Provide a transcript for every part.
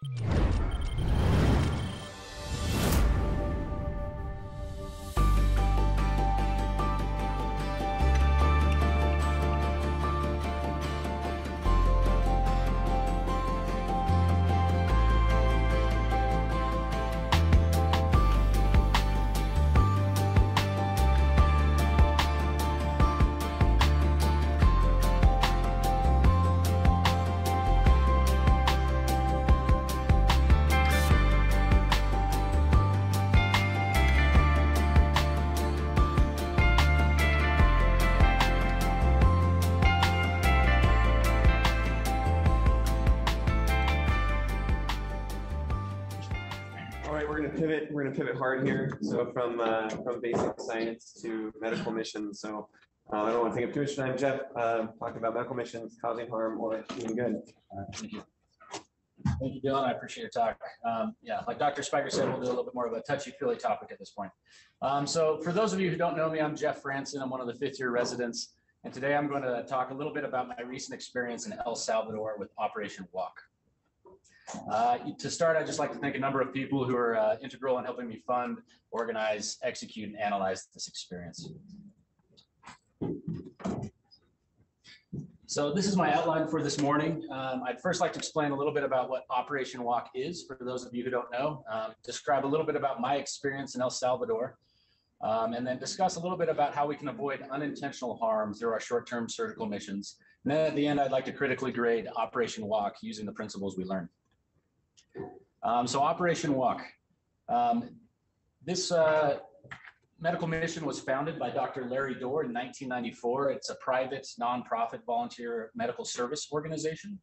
All right, we're we're gonna pivot hard here. So from, uh, from basic science to medical missions. So uh, I don't want to take up too much time, Jeff, uh, talking about medical missions, causing harm or doing good. Thank you. Thank you, Dylan. I appreciate your talk. Um, yeah, like Dr. Spiker said, we'll do a little bit more of a touchy-feely topic at this point. Um, so for those of you who don't know me, I'm Jeff Frandsen. I'm one of the fifth-year residents. And today I'm going to talk a little bit about my recent experience in El Salvador with Operation Walk. Uh, to start, I'd just like to thank a number of people who are uh, integral in helping me fund, organize, execute, and analyze this experience. So this is my outline for this morning. Um, I'd first like to explain a little bit about what Operation Walk is for those of you who don't know, um, describe a little bit about my experience in El Salvador, um, and then discuss a little bit about how we can avoid unintentional harm through our short-term surgical missions. And then at the end, I'd like to critically grade Operation Walk using the principles we learned. Um, so Operation Walk. Um, this uh, medical mission was founded by Dr. Larry Dorr in 1994. It's a private, nonprofit, volunteer medical service organization.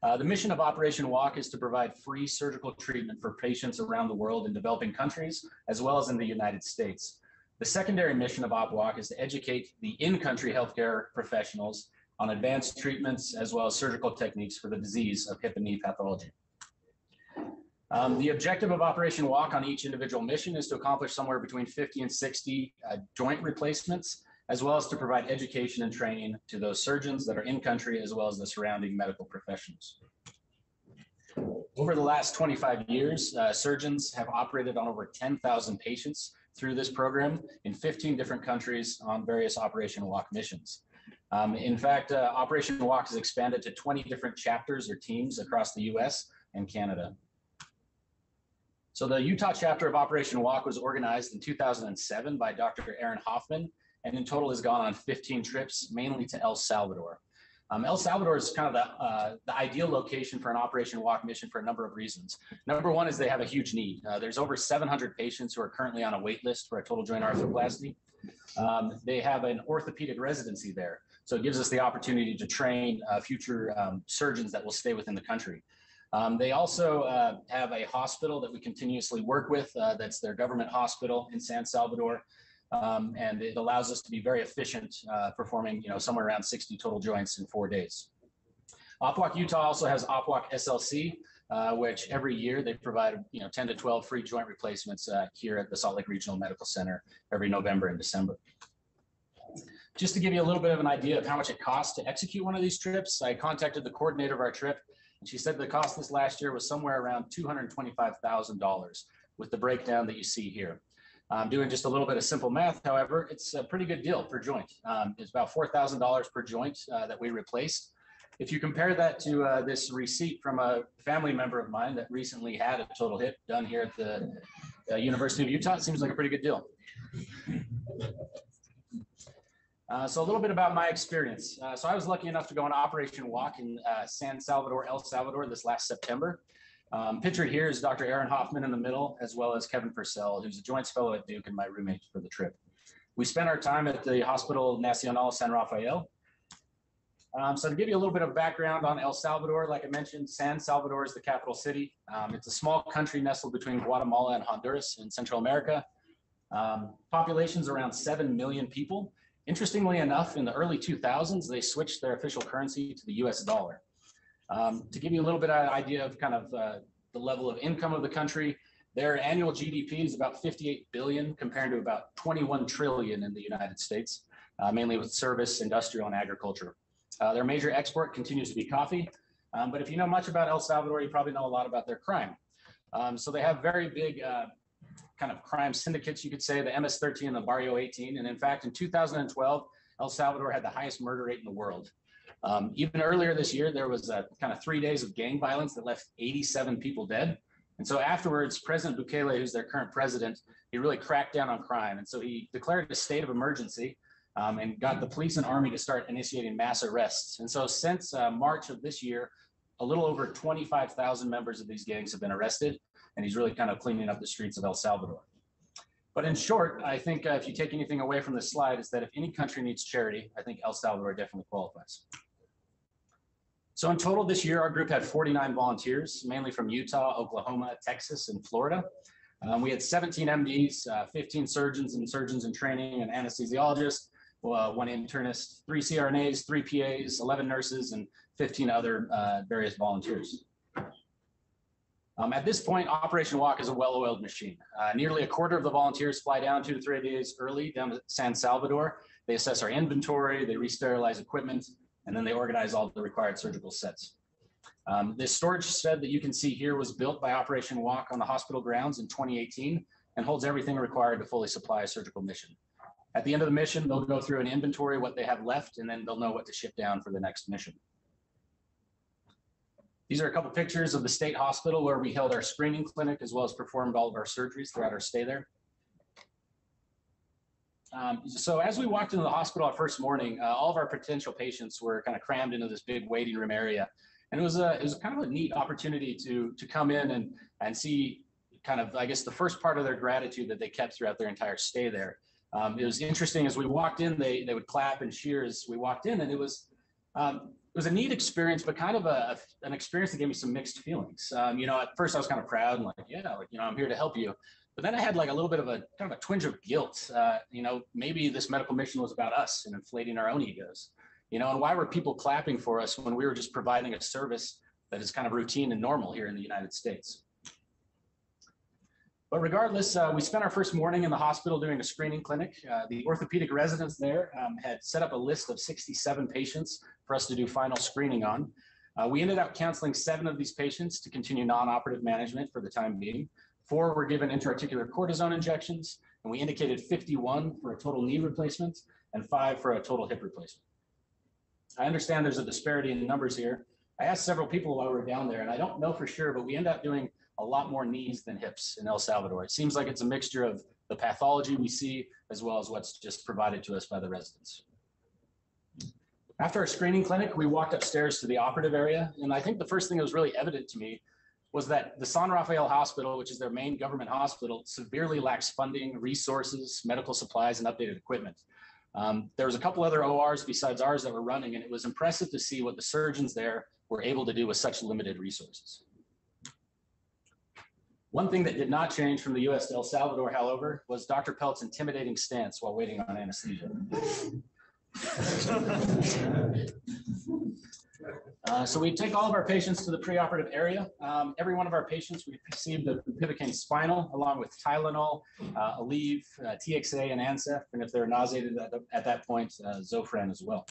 Uh, the mission of Operation Walk is to provide free surgical treatment for patients around the world in developing countries, as well as in the United States. The secondary mission of OpWalk is to educate the in-country healthcare professionals on advanced treatments, as well as surgical techniques for the disease of hip and knee pathology. Um, the objective of Operation Walk on each individual mission is to accomplish somewhere between 50 and 60 uh, joint replacements, as well as to provide education and training to those surgeons that are in country, as well as the surrounding medical professionals. Over the last 25 years, uh, surgeons have operated on over 10,000 patients through this program in 15 different countries on various Operation Walk missions. Um, in fact, uh, Operation Walk has expanded to 20 different chapters or teams across the US and Canada. So the Utah chapter of Operation Walk was organized in 2007 by Dr. Aaron Hofmann, and in total has gone on 15 trips, mainly to El Salvador. Um, El Salvador is kind of the, uh, the ideal location for an Operation Walk mission for a number of reasons. Number one is they have a huge need. Uh, there's over 700 patients who are currently on a wait list for a total joint arthroplasty. Um, they have an orthopedic residency there. So it gives us the opportunity to train uh, future um, surgeons that will stay within the country. Um, they also uh, have a hospital that we continuously work with. Uh, that's their government hospital in San Salvador. Um, and it allows us to be very efficient, uh, performing you know somewhere around 60 total joints in four days. OpWalk Utah also has OpWalk SLC, uh, which every year they provide you know 10 to 12 free joint replacements uh, here at the Salt Lake Regional Medical Center every November and December. Just to give you a little bit of an idea of how much it costs to execute one of these trips, I contacted the coordinator of our trip, she said the cost this last year was somewhere around $225,000 with the breakdown that you see here. I'm doing just a little bit of simple math, however, it's a pretty good deal per joint. Um, it's about $4,000 per joint uh, that we replaced. If you compare that to uh, this receipt from a family member of mine that recently had a total hip done here at the uh, University of Utah, it seems like a pretty good deal. Uh, so a little bit about my experience. Uh, so I was lucky enough to go on Operation Walk in uh, San Salvador, El Salvador this last September. Um, pictured here is Dr. Aaron Hofmann in the middle, as well as Kevin Purcell, who's a joints fellow at Duke and my roommate for the trip. We spent our time at the Hospital Nacional San Rafael. Um, so to give you a little bit of background on El Salvador, like I mentioned, San Salvador is the capital city. Um, it's a small country nestled between Guatemala and Honduras in Central America. Um, population's around 7 million people. Interestingly enough, in the early 2000s, they switched their official currency to the US dollar. Um, to give you a little bit of idea of kind of uh, the level of income of the country, their annual GDP is about 58 billion compared to about 21 trillion in the United States, uh, mainly with service, industrial, and agriculture. Uh, their major export continues to be coffee. Um, but if you know much about El Salvador, you probably know a lot about their crime. Um, so they have very big uh, kind of crime syndicates, you could say, the MS-13 and the Barrio 18. And in fact, in 2012, El Salvador had the highest murder rate in the world. Um, even earlier this year, there was a kind of three days of gang violence that left 87 people dead. And so afterwards, President Bukele, who's their current president, he really cracked down on crime. And so he declared a state of emergency um, and got the police and army to start initiating mass arrests. And so since uh, March of this year, a little over 25,000 members of these gangs have been arrested, and he's really kind of cleaning up the streets of El Salvador. But in short, I think uh, if you take anything away from this slide is that if any country needs charity, I think El Salvador definitely qualifies. So in total this year, our group had 49 volunteers, mainly from Utah, Oklahoma, Texas, and Florida. Um, we had 17 MDs, uh, 15 surgeons and surgeons in training, an anesthesiologist, uh, one internist, three CRNAs, three PAs, 11 nurses, and 15 other uh, various volunteers. Um, at this point, Operation Walk is a well-oiled machine. Uh, nearly a quarter of the volunteers fly down two to three days early down to San Salvador. They assess our inventory, they re-sterilize equipment, and then they organize all the required surgical sets. Um, this storage shed that you can see here was built by Operation Walk on the hospital grounds in 2018 and holds everything required to fully supply a surgical mission. At the end of the mission, they'll go through an inventory, of what they have left, and then they'll know what to ship down for the next mission. These are a couple pictures of the state hospital where we held our screening clinic as well as performed all of our surgeries throughout our stay there. Um, so as we walked into the hospital our first morning, uh, all of our potential patients were kind of crammed into this big waiting room area. And it was a, it was kind of a neat opportunity to, to come in and, and see kind of, I guess, the first part of their gratitude that they kept throughout their entire stay there. Um, it was interesting as we walked in, they, they would clap and cheer as we walked in and it was, um, it was a neat experience, but kind of a, an experience that gave me some mixed feelings. Um, you know, at first I was kind of proud and like, yeah, like, you know, I'm here to help you. But then I had like a little bit of a kind of a twinge of guilt. Uh, you know, maybe this medical mission was about us and inflating our own egos. You know, and why were people clapping for us when we were just providing a service that is kind of routine and normal here in the United States? But regardless, uh, we spent our first morning in the hospital doing a screening clinic. Uh, the orthopedic residents there um, had set up a list of 67 patients for us to do final screening on. Uh, we ended up counseling seven of these patients to continue non-operative management for the time being. Four were given intraarticular cortisone injections, and we indicated 51 for a total knee replacement and five for a total hip replacement. I understand there's a disparity in the numbers here. I asked several people while we were down there, and I don't know for sure, but we end up doing a lot more knees than hips in El Salvador. It seems like it's a mixture of the pathology we see as well as what's just provided to us by the residents. After our screening clinic, we walked upstairs to the operative area. And I think the first thing that was really evident to me was that the San Rafael Hospital, which is their main government hospital, severely lacks funding, resources, medical supplies, and updated equipment. Um, there was a couple other ORs besides ours that were running, and it was impressive to see what the surgeons there were able to do with such limited resources. One thing that did not change from the US to El Salvador, however, was Dr. Pelt's intimidating stance while waiting on anesthesia. Uh, so we take all of our patients to the preoperative area. Um, every one of our patients, we received a bupivacaine spinal along with Tylenol, uh, Aleve, uh, TXA, and Ancef, and if they're nauseated at, the, at that point, uh, Zofran as well.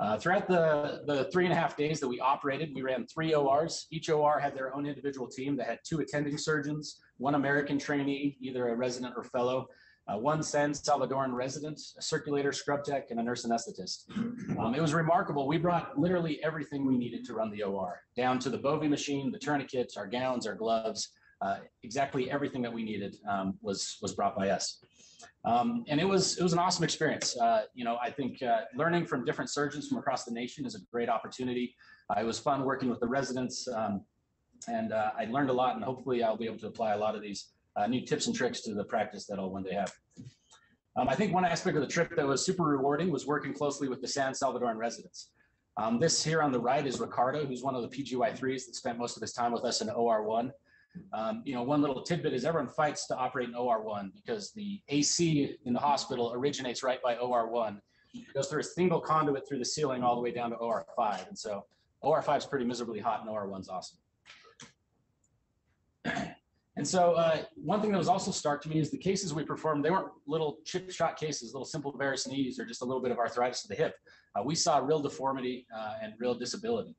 Uh, throughout the, the three and a half days that we operated, we ran three ORs. Each OR had their own individual team that had two attending surgeons, one American trainee, either a resident or fellow, uh, one San Salvadoran resident, a circulator, scrub tech, and a nurse anesthetist. Um, it was remarkable. We brought literally everything we needed to run the OR, down to the Bovie machine, the tourniquets, our gowns, our gloves, uh, exactly everything that we needed um, was, was brought by us. Um, and it was it was an awesome experience. Uh, you know, I think uh, learning from different surgeons from across the nation is a great opportunity. Uh, it was fun working with the residents, um, and uh, I learned a lot. And hopefully, I'll be able to apply a lot of these uh, new tips and tricks to the practice that I'll one day have. Um, I think one aspect of the trip that was super rewarding was working closely with the San Salvadoran residents. Um, this here on the right is Ricardo, who's one of the PGY3s that spent most of his time with us in OR1. Um, you know, one little tidbit is everyone fights to operate in OR1 because the AC in the hospital originates right by OR1. It goes through a single conduit through the ceiling all the way down to OR5. And so OR5 is pretty miserably hot and OR1's awesome. And so uh, one thing that was also stark to me is the cases we performed, they weren't little chip shot cases, little simple varus knees or just a little bit of arthritis of the hip. Uh, we saw real deformity uh, and real disability.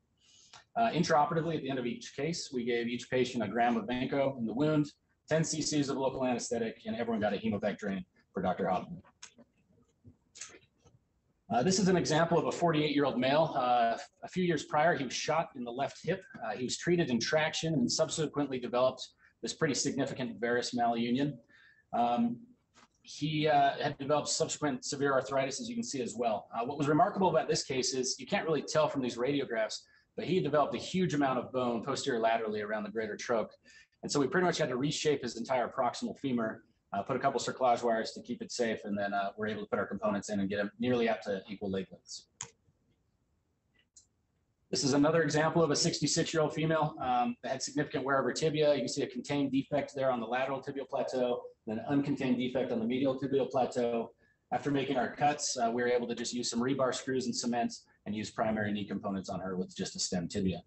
Uh, Intraoperatively, at the end of each case, we gave each patient a gram of Vanco in the wound, 10 cc's of local anesthetic, and everyone got a hemovac drain for Dr. Hofmann. Uh, This is an example of a 48-year-old male. Uh, A few years prior, he was shot in the left hip. Uh, He was treated in traction and subsequently developed this pretty significant varus malunion. Um, He uh, had developed subsequent severe arthritis, as you can see as well. Uh, What was remarkable about this case is you can't really tell from these radiographs, but he developed a huge amount of bone posterior laterally around the greater troch. And so we pretty much had to reshape his entire proximal femur, uh, put a couple cerclage wires to keep it safe, and then uh, we're able to put our components in and get him nearly up to equal leg lengths. This is another example of a 66-year-old female um, that had significant wear of her tibia. You can see a contained defect there on the lateral tibial plateau, then an uncontained defect on the medial tibial plateau. After making our cuts, uh, we were able to just use some rebar screws and cements and use primary knee components on her with just a stem tibia.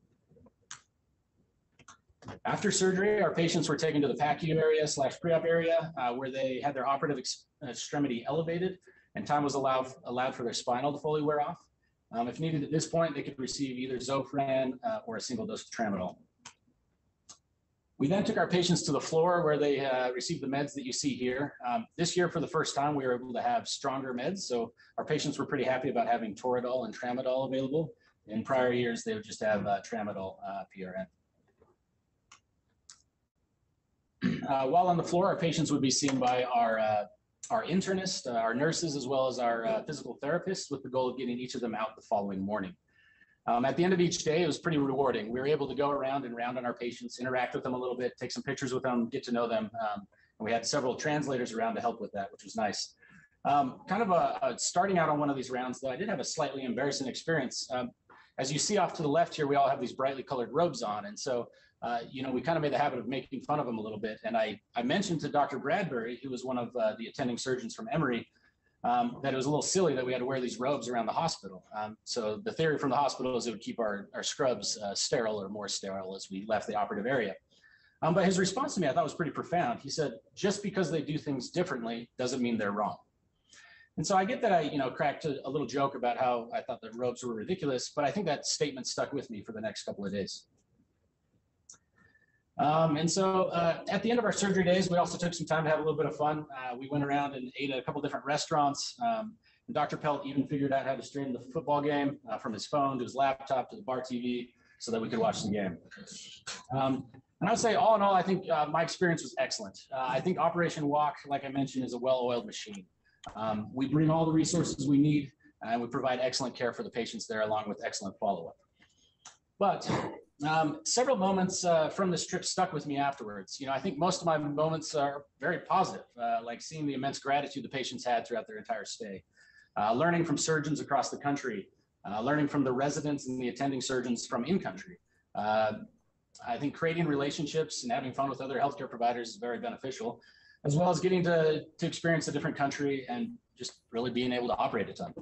After surgery, our patients were taken to the PACU area slash pre-op area uh, where they had their operative ex- extremity elevated and time was allowed, allowed for their spinal to fully wear off. Um, if needed at this point, they could receive either Zofran uh, or a single dose of tramadol. We then took our patients to the floor where they uh, received the meds that you see here. Um, this year, for the first time, we were able to have stronger meds. So our patients were pretty happy about having Toradol and Tramadol available. In prior years, they would just have uh, Tramadol uh, PRN. Uh, while on the floor, our patients would be seen by our uh, our internist, uh, our nurses, as well as our uh, physical therapists, with the goal of getting each of them out the following morning. Um, at the end of each day, it was pretty rewarding. We were able to go around and round on our patients, interact with them a little bit, take some pictures with them, get to know them. Um, and we had several translators around to help with that, which was nice. Um, kind of a, a starting out on one of these rounds, though, I did have a slightly embarrassing experience. Um, as you see off to the left here, we all have these brightly colored robes on, and so uh, you know, we kind of made the habit of making fun of him a little bit. And I, I mentioned to Dr. Bradbury, who was one of uh, the attending surgeons from Emory, um, that it was a little silly that we had to wear these robes around the hospital. Um, so the theory from the hospital is it would keep our, our scrubs uh, sterile or more sterile as we left the operative area. Um, but his response to me, I thought was pretty profound. He said, just because they do things differently doesn't mean they're wrong. And so I get that I, you know, cracked a, a little joke about how I thought the robes were ridiculous, but I think that statement stuck with me for the next couple of days. Um, and so uh, at the end of our surgery days, we also took some time to have a little bit of fun. Uh, we went around and ate at a couple different restaurants. Um, Dr. Pelt even figured out how to stream the football game uh, from his phone to his laptop to the bar TV so that we could watch the game. Um, and I would say, all in all, I think uh, my experience was excellent. Uh, I think Operation Walk, like I mentioned, is a well-oiled machine. Um, we bring all the resources we need, and we provide excellent care for the patients there, along with excellent follow-up. But um, several moments uh, from this trip stuck with me afterwards. You know, I think most of my moments are very positive, uh, like seeing the immense gratitude the patients had throughout their entire stay, uh, learning from surgeons across the country, uh, learning from the residents and the attending surgeons from in country. Uh, I think creating relationships and having fun with other healthcare providers is very beneficial, as well as getting to, to experience a different country and just really being able to operate a ton.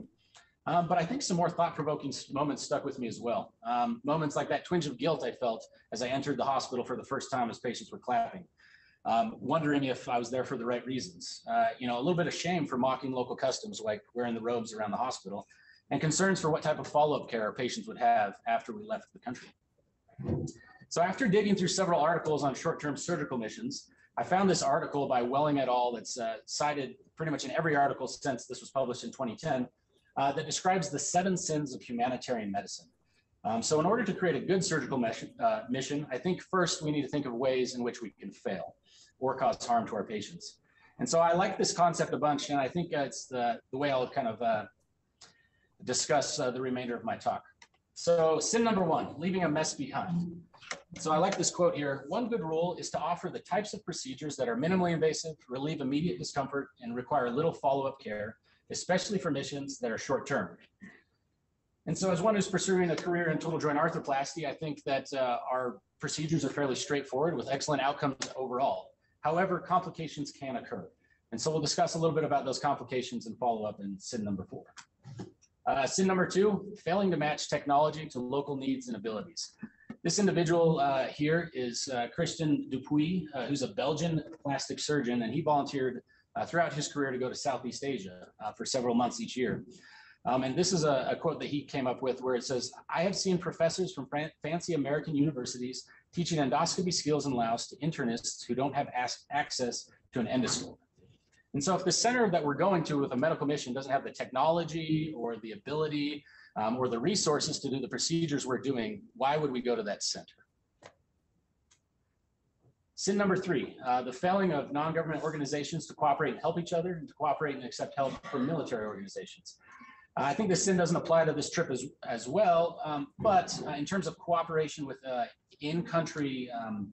Um, but I think some more thought-provoking moments stuck with me as well. Um, moments like that twinge of guilt I felt as I entered the hospital for the first time as patients were clapping, um, wondering if I was there for the right reasons. Uh, you know, a little bit of shame for mocking local customs, like wearing the robes around the hospital, and concerns for what type of follow-up care our patients would have after we left the country. So after digging through several articles on short-term surgical missions, I found this article by Welling et al. that's uh, cited pretty much in every article since this was published in 2010 uh, that describes the seven sins of humanitarian medicine. Um, so in order to create a good surgical mission, uh, mission, I think first we need to think of ways in which we can fail or cause harm to our patients. And so I like this concept a bunch, and I think it's the, the way I'll kind of uh, discuss uh, the remainder of my talk. So sin number one, leaving a mess behind. So I like this quote here. One good rule is to offer the types of procedures that are minimally invasive, relieve immediate discomfort, and require little follow-up care, especially for missions that are short-term. And so as one who's pursuing a career in total joint arthroplasty, I think that uh, our procedures are fairly straightforward with excellent outcomes overall. However, complications can occur. And so we'll discuss a little bit about those complications and follow up in sin number four. Uh, sin number two, failing to match technology to local needs and abilities. This individual uh, here is uh, Christian Dupuy, uh, who's a Belgian plastic surgeon, and he volunteered uh, throughout his career to go to Southeast Asia uh, for several months each year. Um, and this is a, a quote that he came up with where it says, I have seen professors from fancy American universities teaching endoscopy skills in Laos to internists who don't have as- access to an endoscope. And so if the center that we're going to with a medical mission doesn't have the technology or the ability um, or the resources to do the procedures we're doing, why would we go to that center? Sin number three, uh, the failing of non-government organizations to cooperate and help each other and to cooperate and accept help from military organizations. Uh, I think this sin doesn't apply to this trip as, as well, um, but uh, in terms of cooperation with uh, in-country um,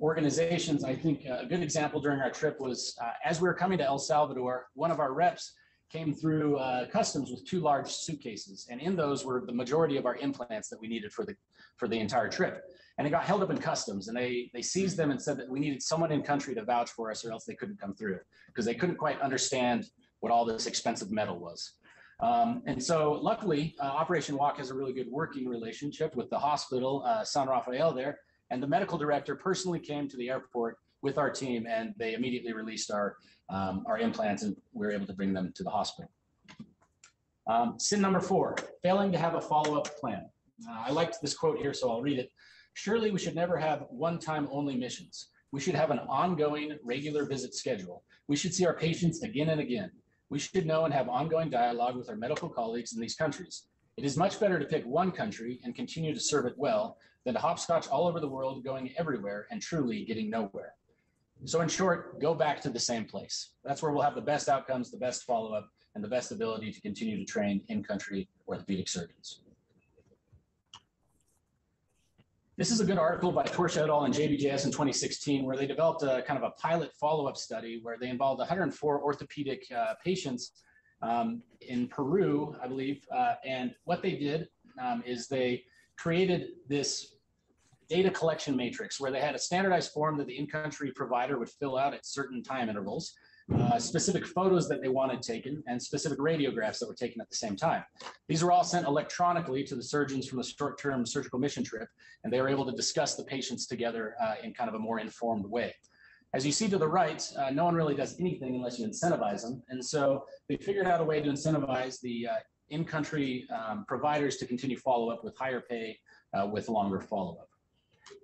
organizations, I think uh, a good example during our trip was uh, as we were coming to El Salvador, one of our reps came through uh, customs with two large suitcases, and in those were the majority of our implants that we needed for the for the entire trip. And it got held up in customs, and they they seized them and said that we needed someone in country to vouch for us, or else they couldn't come through because they couldn't quite understand what all this expensive metal was. Um, and so luckily, uh, Operation Walk has a really good working relationship with the hospital, uh, San Rafael there, and the medical director personally came to the airport with our team and they immediately released our, um, our implants and we were able to bring them to the hospital. Um, sin number four, failing to have a follow-up plan. Uh, I liked this quote here, so I'll read it. Surely we should never have one-time only missions. We should have an ongoing regular visit schedule. We should see our patients again and again. We should know and have ongoing dialogue with our medical colleagues in these countries. It is much better to pick one country and continue to serve it well than to hopscotch all over the world, going everywhere and truly getting nowhere. So in short, go back to the same place. That's where we'll have the best outcomes, the best follow-up, and the best ability to continue to train in-country orthopedic surgeons. This is a good article by Torch et al. and JBJS in 2016, where they developed a kind of a pilot follow-up study where they involved 104 orthopedic uh, patients um, in Peru, I believe. Uh, and what they did um, is they created this data collection matrix where they had a standardized form that the in-country provider would fill out at certain time intervals uh, specific photos that they wanted taken and specific radiographs that were taken at the same time. These were all sent electronically to the surgeons from the short-term surgical mission trip, and they were able to discuss the patients together uh, in kind of a more informed way. As you see to the right, uh, no one really does anything unless you incentivize them. And so they figured out a way to incentivize the uh, in-country um, providers to continue follow-up with higher pay uh, with longer follow-up.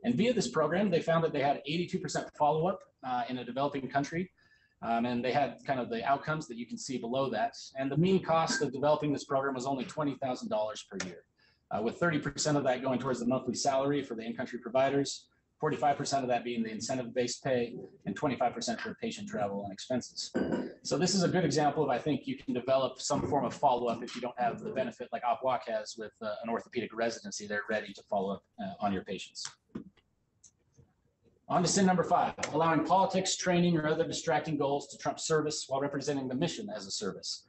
And via this program, they found that they had 82% follow-up uh, in a developing country, um, and they had kind of the outcomes that you can see below that. And the mean cost of developing this program was only $20,000 per year, uh, with 30% of that going towards the monthly salary for the in-country providers, 45% of that being the incentive-based pay, and 25% for patient travel and expenses. So this is a good example of, I think, you can develop some form of follow-up if you don't have the benefit like OpWalk has with uh, an orthopedic residency. They're ready to follow up uh, on your patients. On to sin number five, allowing politics, training, or other distracting goals to trump service while representing the mission as a service.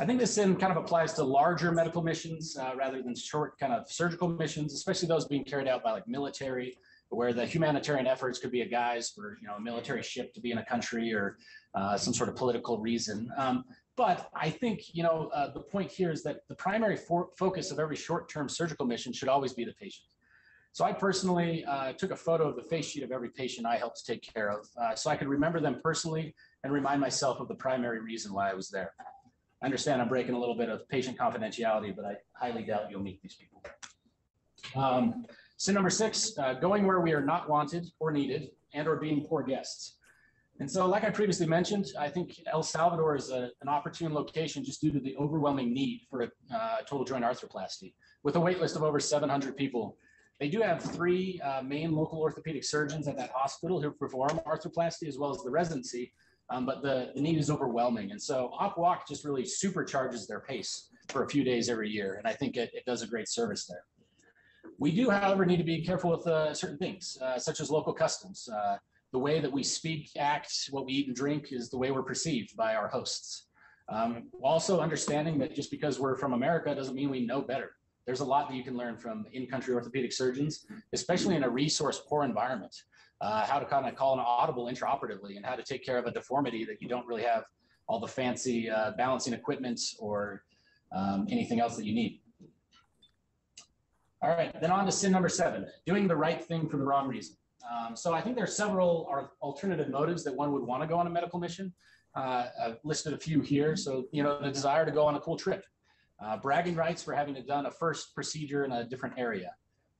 I think this sin kind of applies to larger medical missions uh, rather than short kind of surgical missions, especially those being carried out by like military, where the humanitarian efforts could be a guise for you know a military ship to be in a country or uh, some sort of political reason. Um, but I think you know uh, the point here is that the primary focus of every short-term surgical mission should always be the patient. So I personally uh, took a photo of the face sheet of every patient I helped take care of uh, so I could remember them personally and remind myself of the primary reason why I was there. I understand I'm breaking a little bit of patient confidentiality, but I highly doubt you'll meet these people. Um, sin number six, uh, going where we are not wanted or needed and or being poor guests. And so like I previously mentioned, I think El Salvador is a, an opportune location just due to the overwhelming need for a uh, total joint arthroplasty. With a waitlist of over 700 people, they do have three uh, main local orthopedic surgeons at that hospital who perform arthroplasty as well as the residency, um, but the, the need is overwhelming. And so OpWalk just really supercharges their pace for a few days every year. And I think it, it does a great service there. We do, however, need to be careful with uh, certain things, uh, such as local customs. Uh, the way that we speak, act, what we eat and drink is the way we're perceived by our hosts. Um, also understanding that just because we're from America doesn't mean we know better there's a lot that you can learn from in-country orthopedic surgeons, especially in a resource poor environment. Uh, how to kind of call an audible intraoperatively and how to take care of a deformity that you don't really have all the fancy uh, balancing equipment or um, anything else that you need. All right, then on to sin number seven, doing the right thing for the wrong reason. Um, so I think there are several alternative motives that one would want to go on a medical mission. Uh, I've listed a few here. So, you know, the desire to go on a cool trip, uh, bragging rights for having done a first procedure in a different area,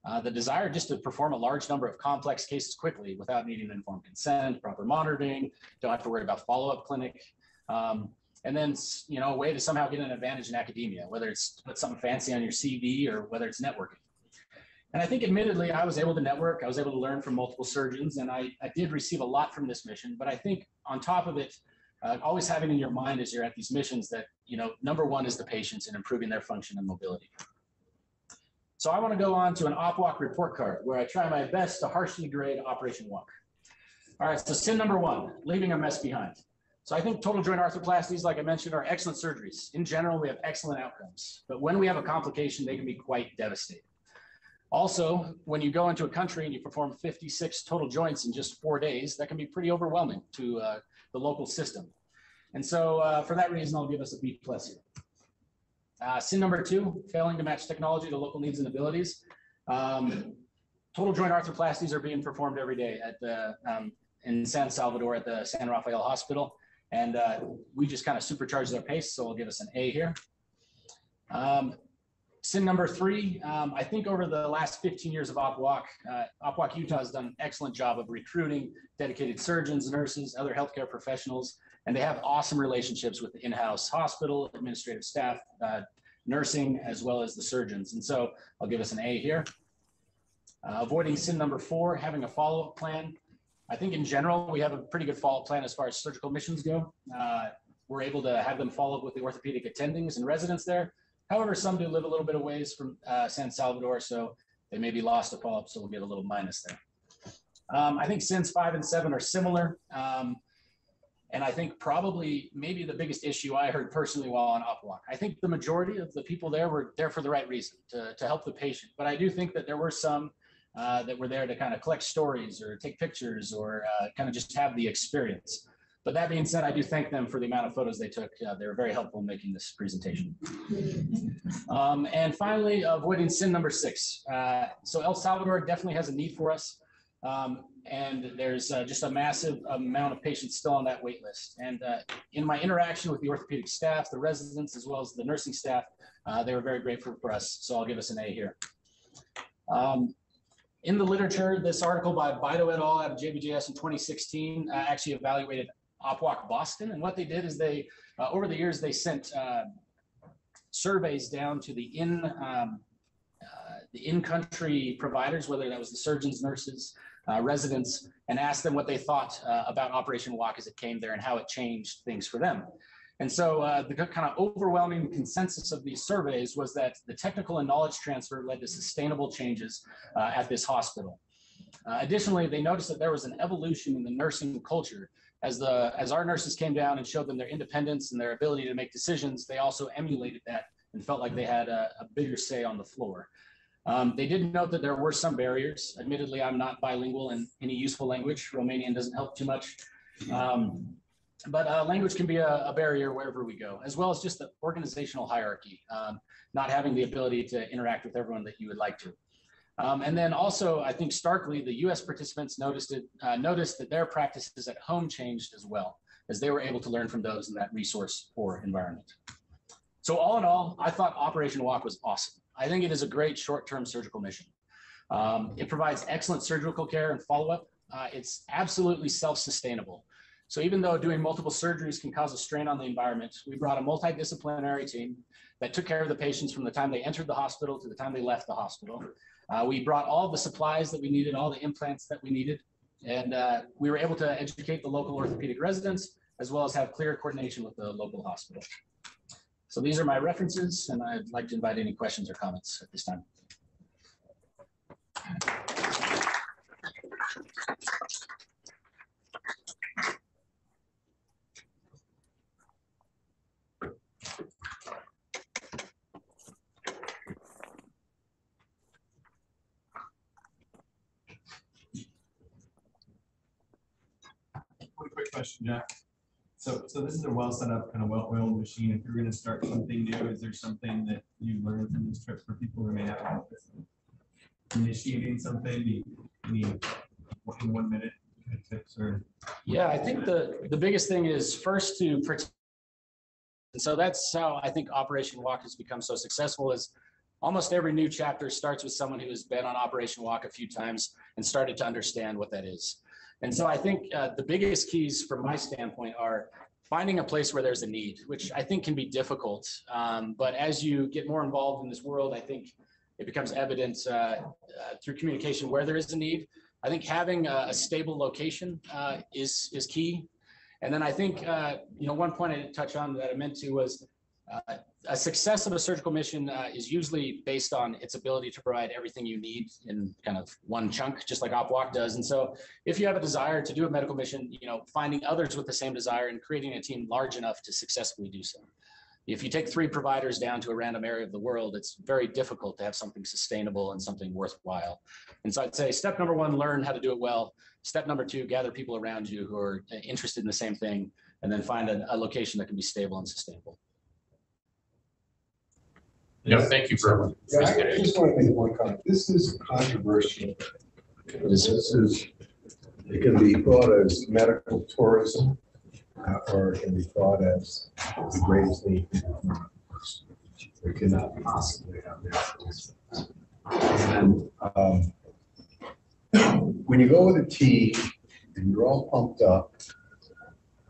uh, the desire just to perform a large number of complex cases quickly without needing informed consent, proper monitoring, don't have to worry about follow-up clinic. Um, and then, you know, a way to somehow get an advantage in academia, whether it's put something fancy on your CV or whether it's networking. And I think admittedly, I was able to network, I was able to learn from multiple surgeons, and I, I did receive a lot from this mission. But I think on top of it, uh, always having in your mind as you're at these missions that, you know, number one is the patients and improving their function and mobility. So I want to go on to an op walk report card where I try my best to harshly grade Operation Walk. All right, so sin number one, leaving a mess behind. So I think total joint arthroplasties, like I mentioned, are excellent surgeries. In general, we have excellent outcomes, but when we have a complication, they can be quite devastating. Also, when you go into a country and you perform 56 total joints in just four days, that can be pretty overwhelming to uh, the local system. And so uh, for that reason, I'll give us a B plus here. Uh, sin number two, failing to match technology to local needs and abilities. Um, total joint arthroplasties are being performed every day at the um, in San Salvador at the San Rafael Hospital, and uh, we just kind of supercharge their pace. So we'll give us an A here. Um, sin number three, um, I think over the last 15 years of OpWalk, uh, OpWalk Utah has done an excellent job of recruiting dedicated surgeons, nurses, other healthcare professionals, and they have awesome relationships with the in-house hospital, administrative staff, uh, nursing, as well as the surgeons. And so I'll give us an A here. Uh, avoiding sin number four, having a follow-up plan. I think in general, we have a pretty good follow-up plan as far as surgical missions go. Uh, we're able to have them follow up with the orthopedic attendings and residents there. However, some do live a little bit of ways from uh, San Salvador, so they may be lost to follow-up, so we'll get a little minus there. Um, I think sins five and seven are similar. Um, and I think probably maybe the biggest issue I heard personally while on OpWalk. I think the majority of the people there were there for the right reason to, to help the patient. But I do think that there were some uh, that were there to kind of collect stories or take pictures or uh, kind of just have the experience. But that being said, I do thank them for the amount of photos they took. Uh, they were very helpful in making this presentation. Um, and finally, avoiding sin number six. Uh, so El Salvador definitely has a need for us. Um, and there's uh, just a massive amount of patients still on that wait list. And uh, in my interaction with the orthopedic staff, the residents, as well as the nursing staff, uh, they were very grateful for us. So I'll give us an A here. Um, in the literature, this article by Bido et al. out of JBJS in 2016 uh, actually evaluated OpWalk Boston. And what they did is they, uh, over the years, they sent uh, surveys down to the in um, uh, the in-country providers, whether that was the surgeons, nurses, uh, residents, and asked them what they thought uh, about Operation Walk as it came there and how it changed things for them. And so uh, the kind of overwhelming consensus of these surveys was that the technical and knowledge transfer led to sustainable changes uh, at this hospital. Uh, additionally, they noticed that there was an evolution in the nursing culture as the as our nurses came down and showed them their independence and their ability to make decisions. They also emulated that and felt like they had a, a bigger say on the floor. Um, they did note that there were some barriers. Admittedly, I'm not bilingual in any useful language. Romanian doesn't help too much. Um, but uh, language can be a, a, barrier wherever we go, as well as just the organizational hierarchy, um, not having the ability to interact with everyone that you would like to. Um, and then also, I think starkly, the U.S. participants noticed it, uh, noticed that their practices at home changed as well, as they were able to learn from those in that resource poor environment. So all in all, I thought Operation Walk was awesome. I think it is a great short-term surgical mission. Um, it provides excellent surgical care and follow-up. Uh, it's absolutely self-sustainable. So even though doing multiple surgeries can cause a strain on the environment, we brought a multidisciplinary team that took care of the patients from the time they entered the hospital to the time they left the hospital. Uh, we brought all the supplies that we needed, all the implants that we needed, and uh, we were able to educate the local orthopedic residents as well as have clear coordination with the local hospital. So these are my references, and I'd like to invite any questions or comments at this time. Question, Jack. So, so this is a well set up, kind of well-oiled machine. If you're gonna start something new, is there something that you learned from this trip for people who may have? Initiating something, need one- in one minute tips or? Yeah, I think the, the biggest thing is first to protect And so that's how I think Operation Walk has become so successful is almost every new chapter starts with someone who has been on Operation Walk a few times and started to understand what that is. And so I think uh, the biggest keys from my standpoint are finding a place where there's a need, which I think can be difficult. Um, but as you get more involved in this world, I think it becomes evident uh, uh, through communication where there is a need. I think having a, a stable location uh, is is key. And then I think uh, you know one point I didn't touch on that I meant to was uh, a success of a surgical mission uh, is usually based on its ability to provide everything you need in kind of one chunk, just like OpWalk does. And so if you have a desire to do a medical mission, you know, finding others with the same desire and creating a team large enough to successfully do so. If you take three providers down to a random area of the world, it's very difficult to have something sustainable and something worthwhile. And so I'd say step number one, learn how to do it well. Step number two, gather people around you who are uh, interested in the same thing, and then find a, a location that can be stable and sustainable. Yeah, thank you for. Yeah, I just want to make one comment. This is controversial. This is, it can be thought as medical tourism, uh, or it can be thought as the greatest need. It cannot possibly have that. And, um, when you go with a team and you're all pumped up,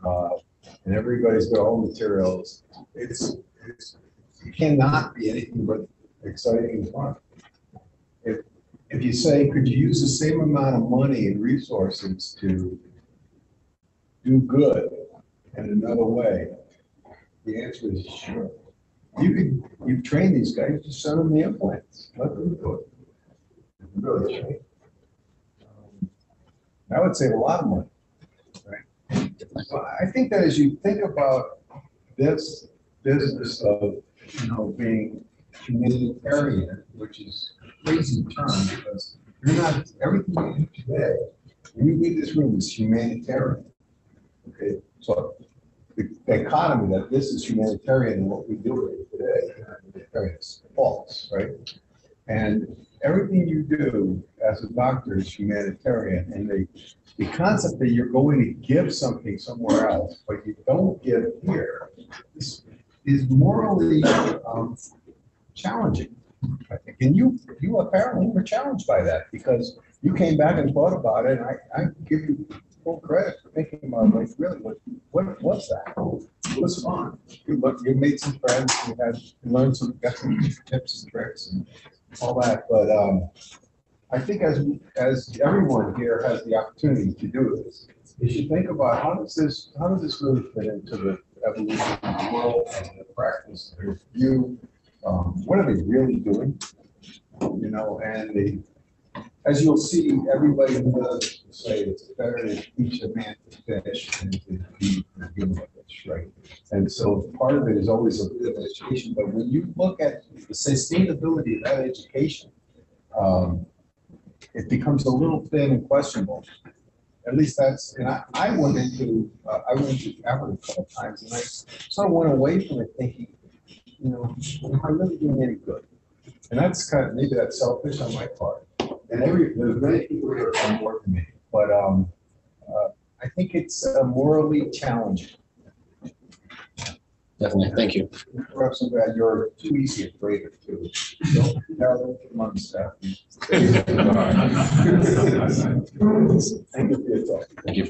uh, and everybody's got all materials, it's, it's it cannot be anything but exciting and fun. If, if you say, could you use the same amount of money and resources to do good in another way? The answer is sure. You could, you train these guys, just send them the implants, let them do it. Really train. Um, would save a lot of money, right? So I think that as you think about this business of you know, being humanitarian, which is a crazy term because you're not, everything you do today, when you leave this room is humanitarian. Okay, so the economy that this is humanitarian and what we do today, is false, right? And everything you do as a doctor is humanitarian and the, the concept that you're going to give something somewhere else, but you don't give here, is is morally um, challenging. I think, and you, you apparently were challenged by that because you came back and thought about it. And I, I give you full credit for thinking about like really what, what was that? It was fun. You you made some friends, you had you learned some, got some tips and tricks and all that. But um, I think as as everyone here has the opportunity to do this, you should think about how does this how does this really fit into the evolution of the world and the practice, their view. Um, what are they really doing? You know, and they, as you'll see, everybody does say it's better to teach a man to fish than to be a human fish, right? And so part of it is always a bit of education, but when you look at the sustainability of that education, um, it becomes a little thin and questionable at least that's, and I, I went into, uh, I went into Africa a couple times and I sort of went away from it thinking, you know, am I really doing any good? And that's kind of, maybe that's selfish on my part. And every, there's many people here are more than me, but, um, uh, I think it's uh, morally challenging. Definitely. Thank you. Perhaps I'm glad you're too easy a grader too. Don't it among staff. Thank you for your talk. Thank you.